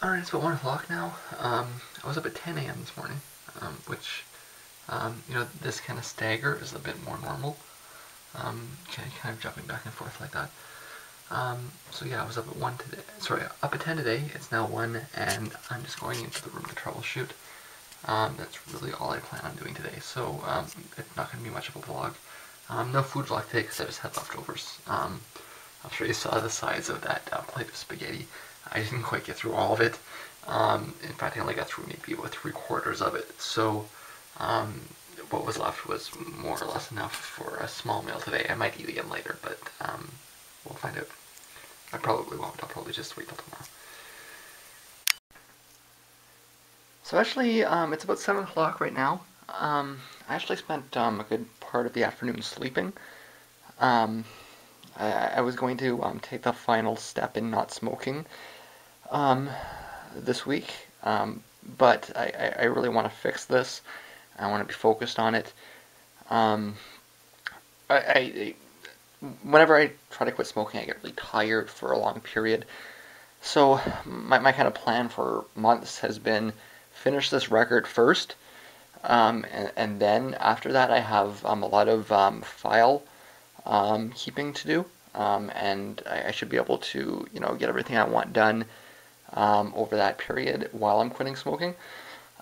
Alright, it's about 1 o'clock now. Um, I was up at 10 a.m. this morning, um, which, um, you know, this kind of stagger is a bit more normal. Um, kind, of, jumping back and forth like that. Um, so yeah, I was up at 1 today. Sorry, up at 10 today. It's now 1, and I'm just going into the room to troubleshoot. Um, that's really all I plan on doing today. So um, it's not going to be much of a vlog. No food vlog today because I just had leftovers. I'm sure you saw the size of that uh, plate of spaghetti. I didn't quite get through all of it. Um, in fact, I only got through maybe about three quarters of it. So um, what was left was more or less enough for a small meal today. I might eat again later, but um, we'll find out. I probably won't. I'll probably just wait till tomorrow. So actually, um, it's about 7 o'clock right now. Um, I actually spent um, a good part of the afternoon sleeping. I, I, was going to take the final step in not smoking um, this week, um, but I, I really want to fix this. I want to be focused on it. Um, I, I, whenever I try to quit smoking, I get really tired for a long period. So my, my kind of plan for months has been finish this record first, um, and, and, then after that I have um, a lot of um, file um, keeping to do, um, and I, I, should be able to you know get everything I want done um, over that period while I'm quitting smoking.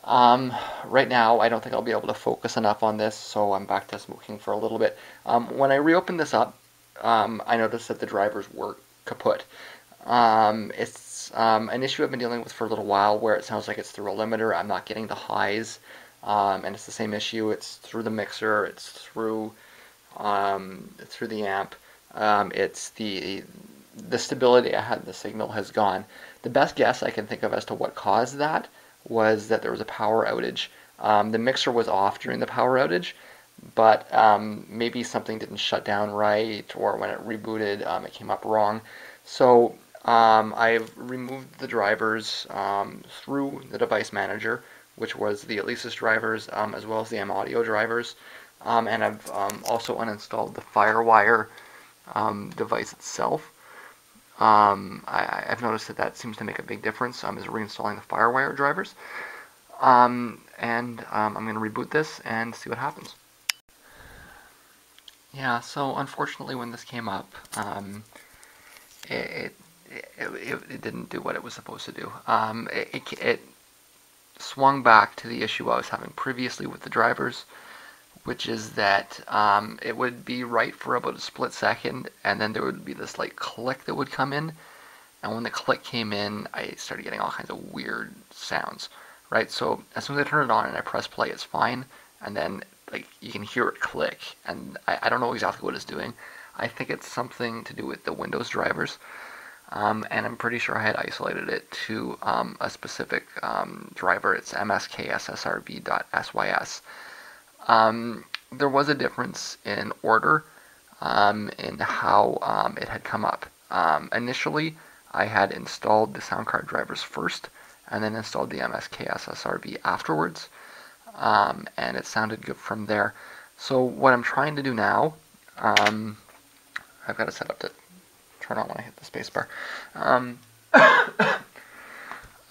right now, I don't think I'll be able to focus enough on this, so I'm back to smoking for a little bit. when I reopened this up, I noticed that the drivers were kaput. it's um, an issue I've been dealing with for a little while where it sounds like it's through a limiter. I'm not getting the highs, um, and it's the same issue. It's through the mixer. It's through um, through the amp. Um, it's the the stability I had in the signal has gone. The best guess I can think of as to what caused that was that there was a power outage. Um, the mixer was off during the power outage, but um, maybe something didn't shut down right, or when it rebooted, it came up wrong. So um, I've removed the drivers um, through the device manager, which was the Alesis drivers um, as well as the M Audio drivers, um, and I've um, also uninstalled the FireWire um, device itself. I, have noticed that that seems to make a big difference um, is reinstalling the FireWire drivers. and I'm going to reboot this and see what happens. Yeah, so unfortunately when this came up, it, it it, it, it, didn't do what it was supposed to do. Um, it, it, it, swung back to the issue I was having previously with the drivers, which is that um, it would be right for about a split second, and then there would be this like click that would come in, and when the click came in, I started getting all kinds of weird sounds. Right, so as soon as I turn it on and I press play, it's fine, and then like you can hear it click, and I, I don't know exactly what it's doing. I think it's something to do with the Windows drivers. Um, and I'm pretty sure I had isolated it to um, a specific um, driver. It's mskssrv.sys. Um, there was a difference in order um, in how um, it had come up. initially, I had installed the sound card drivers first, and then installed the mskssrv afterwards, and it sounded good from there. So what I'm trying to do now, I've got to set up to turn on when I hit the spacebar. Um,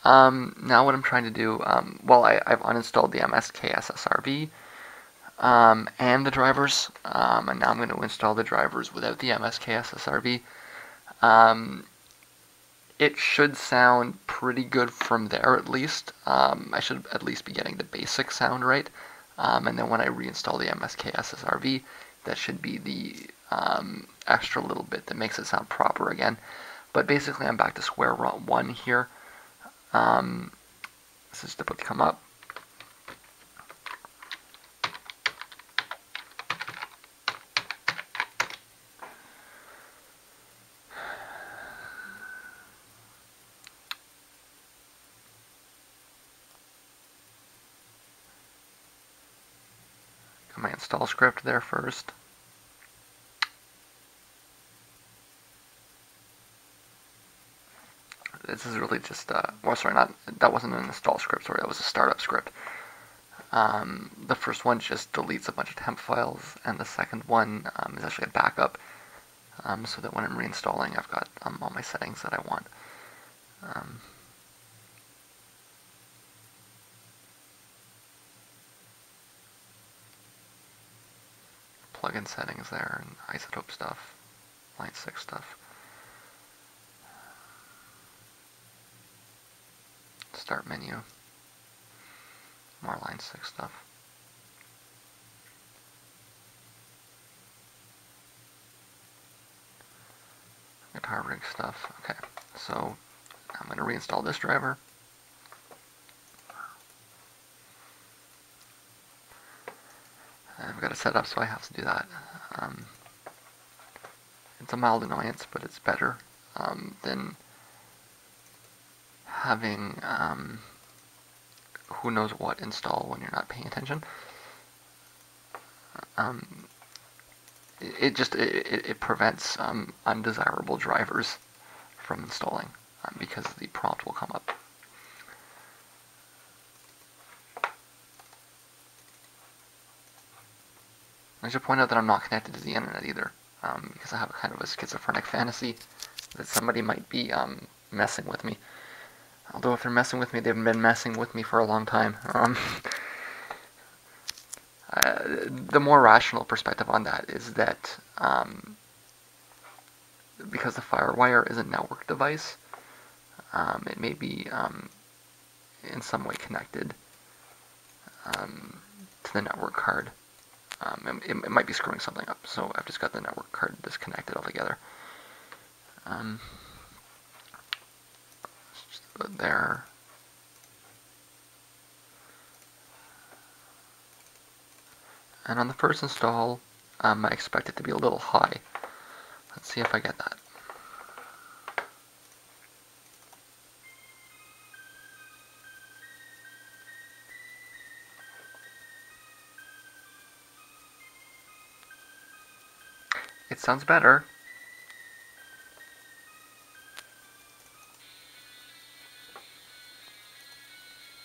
um, now what I'm trying to do, um, well, I, have uninstalled the MSK SSRV um, and the drivers, um, and now I'm going to install the drivers without the MSK SSRV. Um, it should sound pretty good from there at least. I should at least be getting the basic sound right. and then when I reinstall the MSK SSRV, that should be the um, extra little bit that makes it sound proper again. But basically, I'm back to square one here. Um, this is to come up. My install script there first. this is really just, uh, well, sorry, not, that wasn't an install script, sorry, that was a startup script. Um, the first one just deletes a bunch of temp files, and the second one um, is actually a backup, um, so that when I'm reinstalling, I've got um, all my settings that I want. Login settings there and iZotope stuff, line 6 stuff. Start menu, more line 6 stuff. Guitar rig stuff. Okay, so I'm going to reinstall this driver. It set up so I have to do that. Um, it's a mild annoyance, but it's better um, than having um, who knows what install when you're not paying attention. Um, it, it, just it, it prevents um, undesirable drivers from installing um, because the prompt will come up. I should point out that I'm not connected to the internet either, um, because I have a kind of a schizophrenic fantasy that somebody might be um, messing with me. Although if they're messing with me, they've been messing with me for a long time. Um, uh, the more rational perspective on that is that um, because the FireWire is a network device, um, it may be um, in some way connected um, to the network card. Um, it, it, might be screwing something up, so I've just got the network card disconnected altogether. Um, there. And on the first install, um, I expect it to be a little high. Let's see if I get that. Sounds better.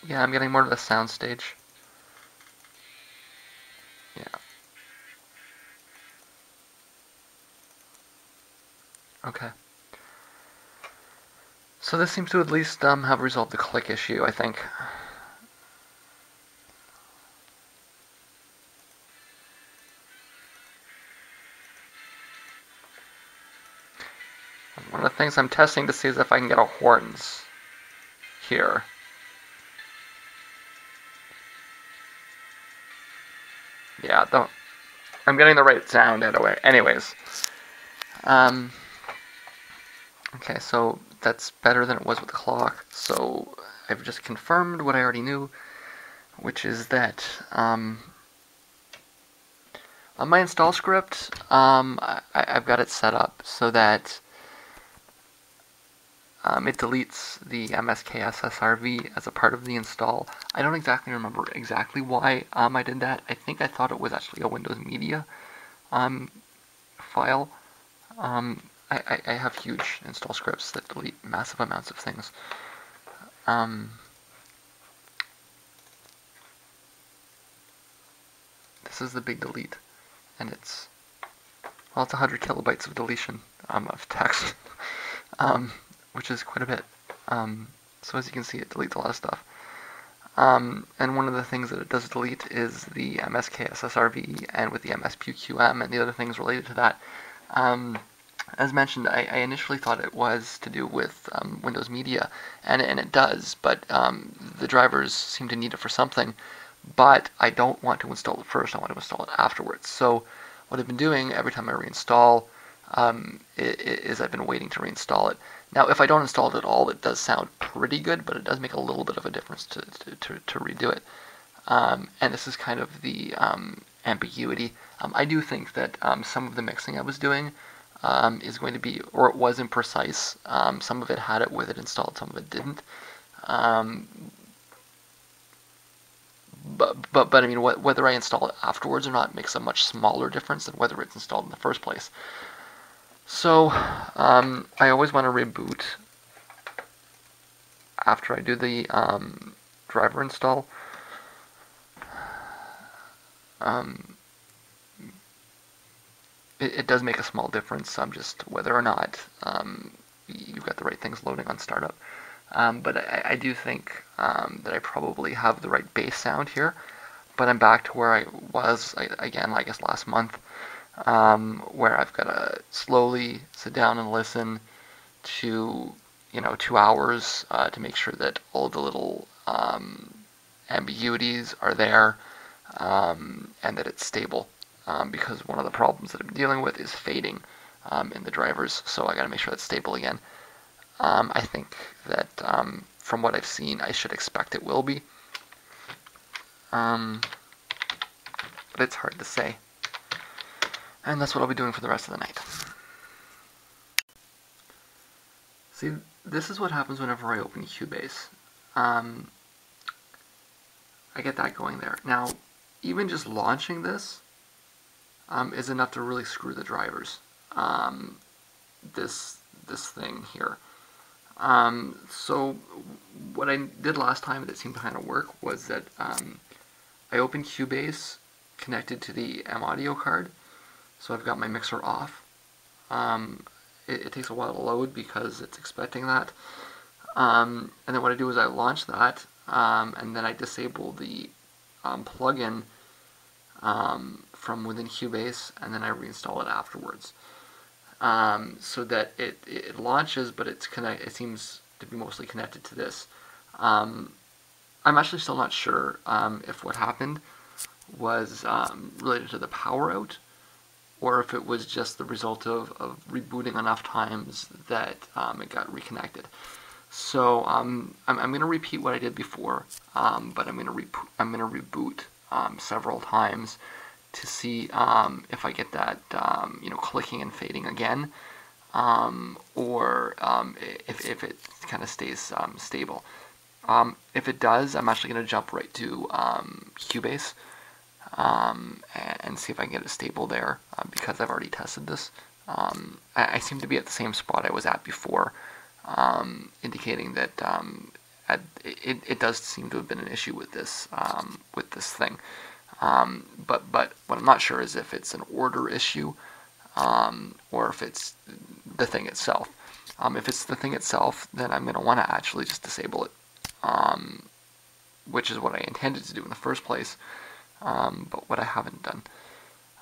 Yeah, I'm getting more to the sound stage. Yeah. Okay. So this seems to at least um, have resolved the click issue, I think. Things I'm testing to see is if I can get a horns here. Yeah, the, I'm getting the right sound anyway. Anyways. Um, okay, so that's better than it was with the clock. So I've just confirmed what I already knew, which is that um, on my install script, um, I, I've got it set up so that um, it deletes the MSKSSRV as a part of the install. I don't exactly remember exactly why um, I did that. I think I thought it was actually a Windows Media um, file. Um, I, I, have huge install scripts that delete massive amounts of things. Um, this is the big delete, and it's well, it's 100 kilobytes of deletion um, of text. Which is quite a bit. Um, so as you can see, it deletes a lot of stuff. Um, and one of the things that it does delete is the MSKSSRV and with the MSPQM and the other things related to that. Um, as mentioned, I, I, initially thought it was to do with um, Windows Media, and, and it does, but um, the drivers seem to need it for something. But I don't want to install it first, I want to install it afterwards. So what I've been doing every time I reinstall um, is I've been waiting to reinstall it. Now, if I don't install it at all, it does sound pretty good, but it does make a little bit of a difference to, to, to, redo it. Um, and this is kind of the um, ambiguity. Um, I do think that um, some of the mixing I was doing um, is going to be, or it was imprecise. Some of it had it with it installed, some of it didn't. but, but, but I mean, wh whether I install it afterwards or not makes a much smaller difference than whether it's installed in the first place. So, um, I always want to reboot after I do the um, driver install. Um, it, it, does make a small difference. I'm just whether or not um, you've got the right things loading on startup. Um, but I, I, do think um, that I probably have the right bass sound here. But I'm back to where I was, I, again, I guess last month. Um, where I've got to slowly sit down and listen to, you know, two hours uh, to make sure that all the little um, ambiguities are there um, and that it's stable. Um, because one of the problems that I'm dealing with is fading um, in the drivers, so I got to make sure that's stable again. Um, I think that from what I've seen, I should expect it will be. But it's hard to say. And that's what I'll be doing for the rest of the night. See, this is what happens whenever I open Cubase. Um, I get that going there. Now, even just launching this um, is enough to really screw the drivers. Um, this this thing here. Um, so what I did last time that seemed to kind of work was that um, I opened Cubase connected to the M audio card. So I've got my mixer off. Um, it, it, takes a while to load because it's expecting that. Um, and then what I do is I launch that, um, and then I disable the um, plugin um, from within Cubase, and then I reinstall it afterwards. Um, so that it, it launches, but it's connect, it seems to be mostly connected to this. I'm actually still not sure if what happened was um, related to the power out, or if it was just the result of, of rebooting enough times that um, it got reconnected. So um, I'm, I'm going to repeat what I did before, um, but I'm going to re- I'm going to reboot um, several times to see um, if I get that you know clicking and fading again, or if, if it kind of stays stable. if it does, I'm actually going to jump right to Cubase um, and see if I can get it stable there uh, because I've already tested this. Um, I, I, seem to be at the same spot I was at before, um, indicating that um, at, it, it does seem to have been an issue with this um, with this thing. But but what I'm not sure is if it's an order issue or if it's the thing itself. if it's the thing itself, then I'm going to want to actually just disable it, which is what I intended to do in the first place um, but what I haven't done.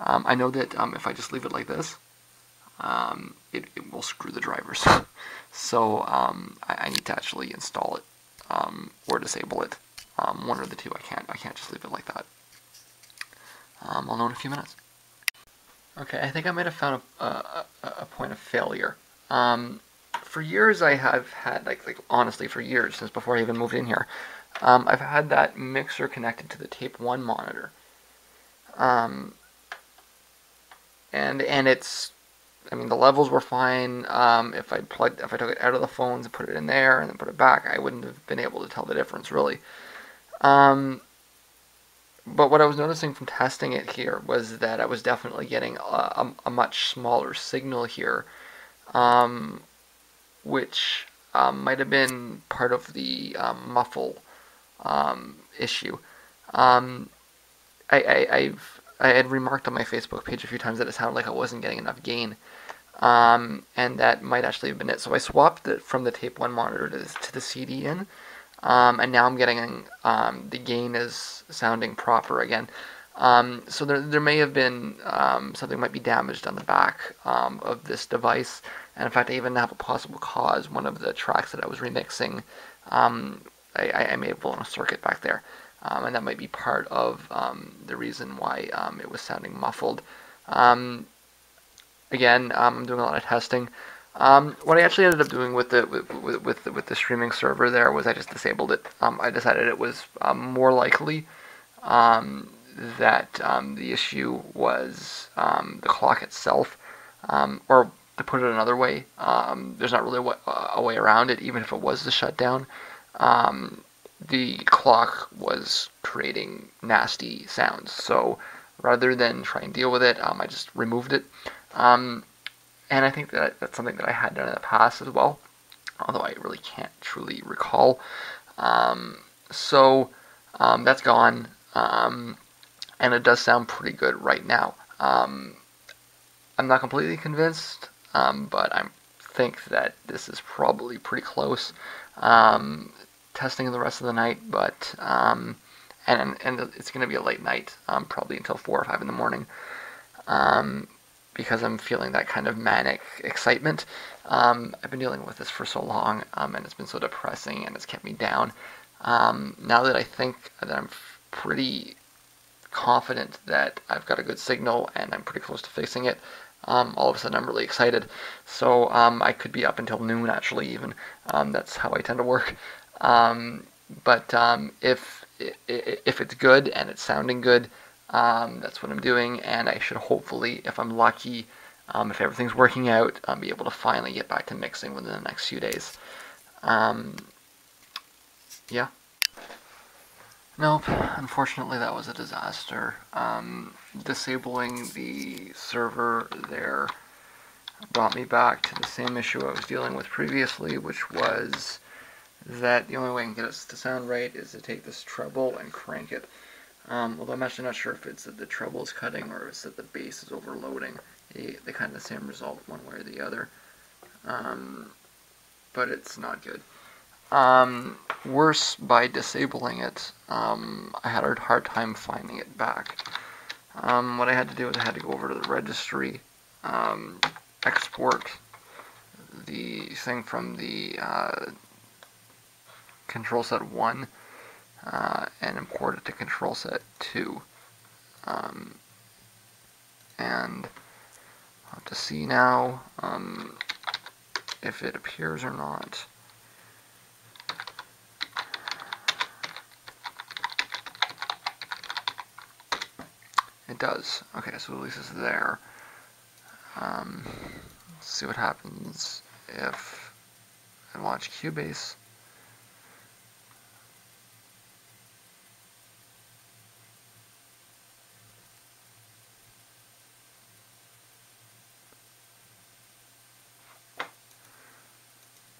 Um, I know that um, if I just leave it like this, um, it, it will screw the drivers. so um, I, I, need to actually install it um, or disable it. one or the two. I can't. I can't just leave it like that. I'll know in a few minutes. Okay, I think I might have found a, a, a point of failure. for years, I have had like like honestly, for years since before I even moved in here, um, I've had that mixer connected to the Tape 1 monitor. Um, and and it's, I mean, the levels were fine. Um, if I plugged, if I took it out of the phones and put it in there and then put it back, I wouldn't have been able to tell the difference really. Um, but what I was noticing from testing it here was that I was definitely getting a, a, a much smaller signal here, um, which um, might have been part of the muffle um, issue. Um, I, I, I've I had remarked on my Facebook page a few times that it sounded like I wasn't getting enough gain, um, and that might actually have been it. So I swapped it from the Tape One monitor to, to the CD in, um, and now I'm getting um, the gain is sounding proper again. Um, so there, there may have been um, something might be damaged on the back um, of this device, and in fact, I even have a possible cause. One of the tracks that I was remixing I, I may have blown a circuit back there. Um, and that might be part of um, the reason why um, it was sounding muffled. Um, again, um, I'm doing a lot of testing. Um, what I actually ended up doing with the with, with, with, the, streaming server there was I just disabled it. I decided it was more likely that the issue was the clock itself, or to put it another way, there's not really a way around it, even if it was the shutdown um, the clock was creating nasty sounds. So rather than try and deal with it, um, I just removed it. Um, and I think that that's something that I had done in the past as well, although I really can't truly recall. Um, so um, that's gone, um, and it does sound pretty good right now. I'm not completely convinced, but I think that this is probably pretty close. Um, testing the rest of the night, but um, and and it's going to be a late night, um, probably until four or five in the morning. Um, because I'm feeling that kind of manic excitement. Um, I've been dealing with this for so long, um, and it's been so depressing, and it's kept me down. Um, now that I think that I'm pretty confident that I've got a good signal and I'm pretty close to fixing it, um, all of a sudden I'm really excited. So um, I could be up until noon actually even. Um, that's how I tend to work. Um, but um, if if it's good and it's sounding good, um, that's what I'm doing, and I should hopefully, if I'm lucky, if everything's working out, I'll be able to finally get back to mixing within the next few days. yeah. Nope, unfortunately that was a disaster. Um, disabling the server there brought me back to the same issue I was dealing with previously, which was that the only way I can get it to sound right is to take this treble and crank it. Um, although I'm actually not sure if it's that the treble is cutting or if it's that the bass is overloading. They, they kind of the same result one way or the other. Um, but it's not good. Um, worse, by disabling it, um, I had a hard time finding it back. Um, what I had to do is I had to go over to the registry, um, export the thing from the uh, control set 1, uh, and import it to control set 2. Um, and I'll have to see now um, if it appears or not. It does. Okay, so at least it's there. Um, let's see what happens if I launch Cubase.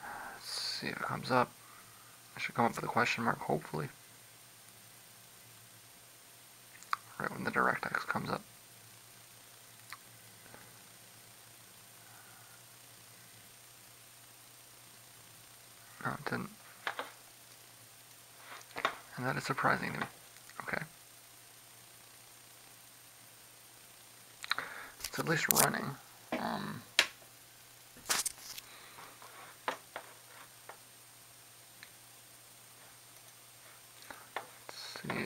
Let's see if it comes up. It should come up with a question mark, hopefully. right when the DirectX comes up. No, it didn't. And that is surprising to me. Okay. It's at least running. Um,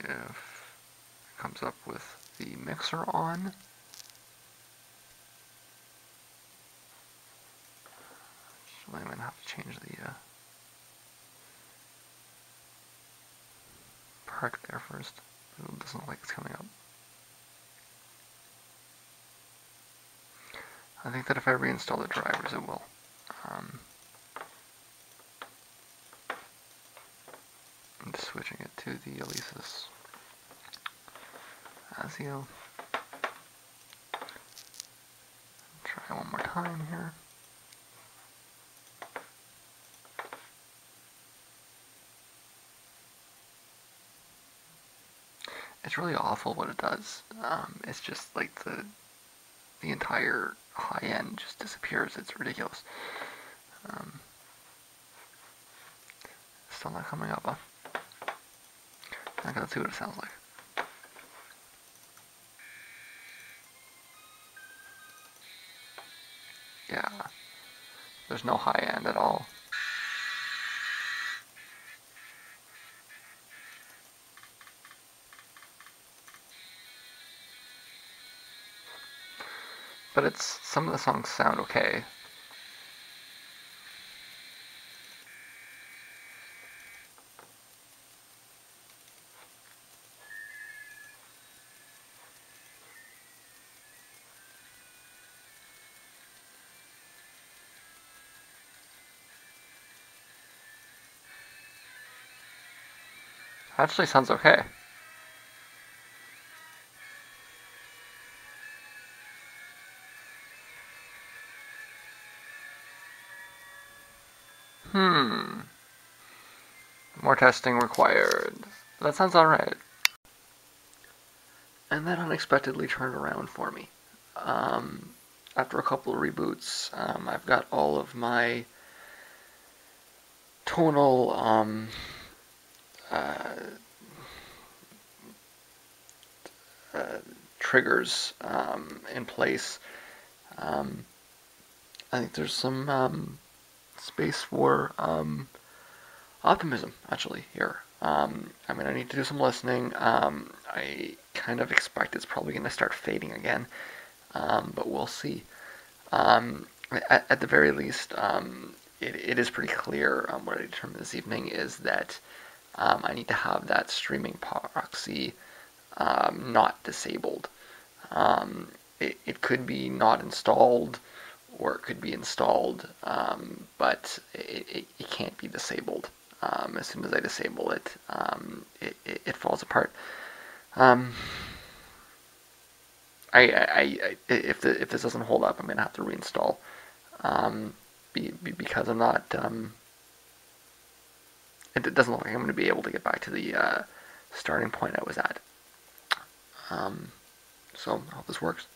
if comes up with the mixer on. So going to have to change the uh, part there first. It doesn't look like it's coming up. I think that if I reinstall the drivers, it will. Um, I'm just switching it to the Alesis ASIO. Try one more time here. It's really awful what it does. Um, it's just like the the entire high end just disappears. It's ridiculous. Um, still not coming up. Huh? I gotta see what it sounds like. Yeah. There's no high end at all. But it's some of the songs sound okay. Actually sounds okay. Hmm. More testing required. That sounds alright. And that unexpectedly turned around for me. Um, after a couple of reboots, um, I've got all of my tonal um, uh, uh, triggers um, in place. Um, I think there's some um, space for um, optimism actually here. Um, I mean, gonna need to do some listening. Um, I kind of expect it's probably gonna start fading again, um, but we'll see. Um, at, at, the very least, um, it, it is pretty clear what I determined this evening is that I need to have that streaming proxy not disabled. It, it, could be not installed or it could be installed, but it, it, it can't be disabled. Um, as soon as I disable it, um, it, falls apart. Um, I, I, I, if the, if this doesn't hold up, I'm gonna have to reinstall, um, be, be, because I'm not. Um, it, doesn't look like I'm gonna be able to get back to the uh, starting point I was at. Um, so I hope this works.